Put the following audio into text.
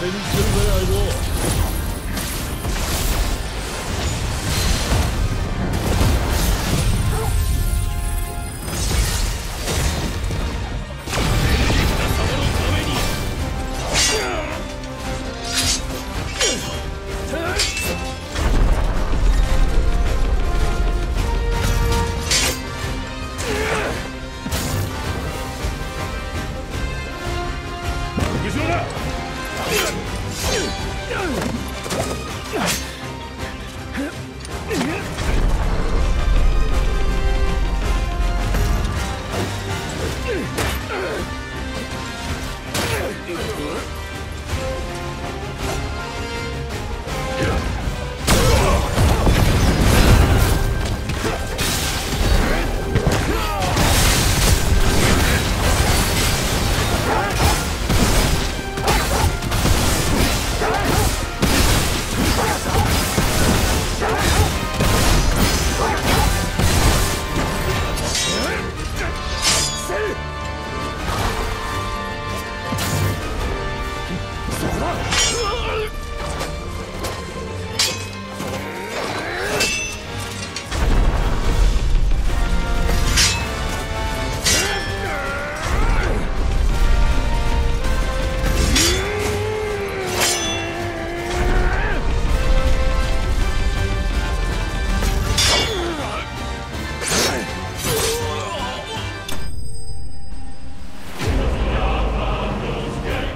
当てにしてるぜ相棒後ろだ No!